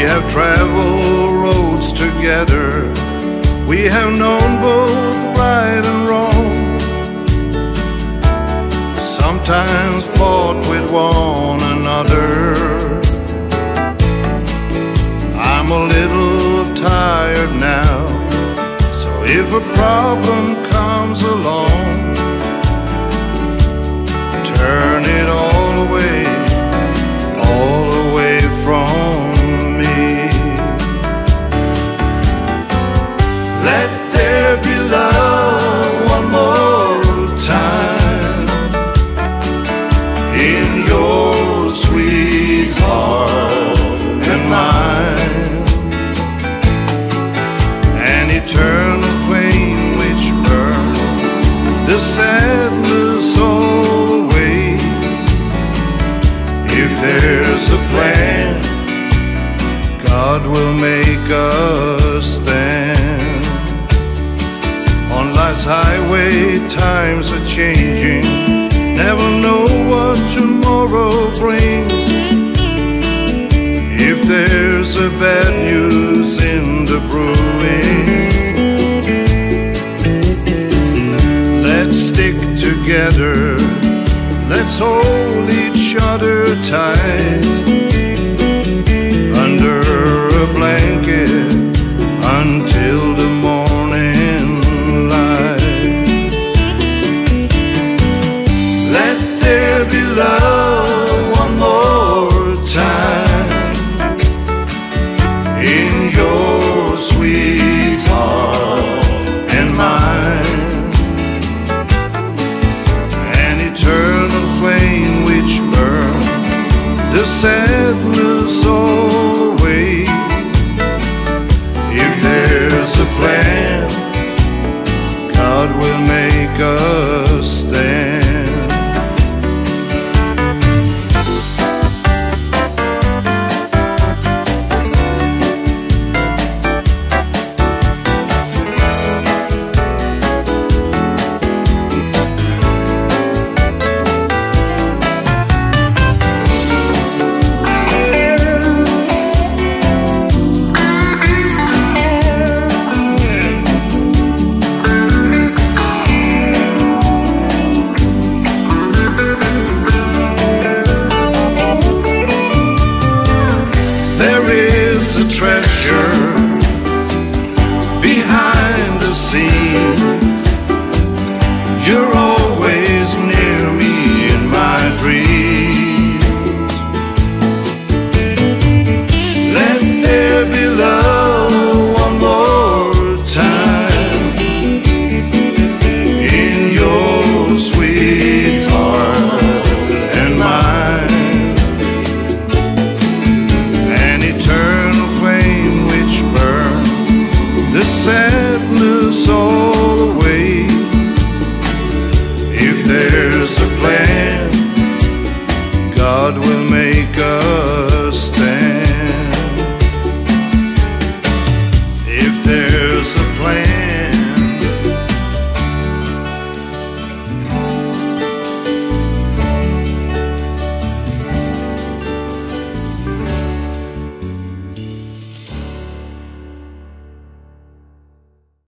We have traveled roads together. We have known both right and wrong. Sometimes fought with one another. I'm a little tired now. So if a problem comes along, Let there be love one more time in your sweet heart and mine. An eternal flame which burns the sadness away. If there's a plan, God will make us stand. Times are changing. Never know what tomorrow brings. If there's a bad news in the brewing, let's stick together. Let's hold the sadness all treasure behind the scenes. this all away If there's a plan God will make us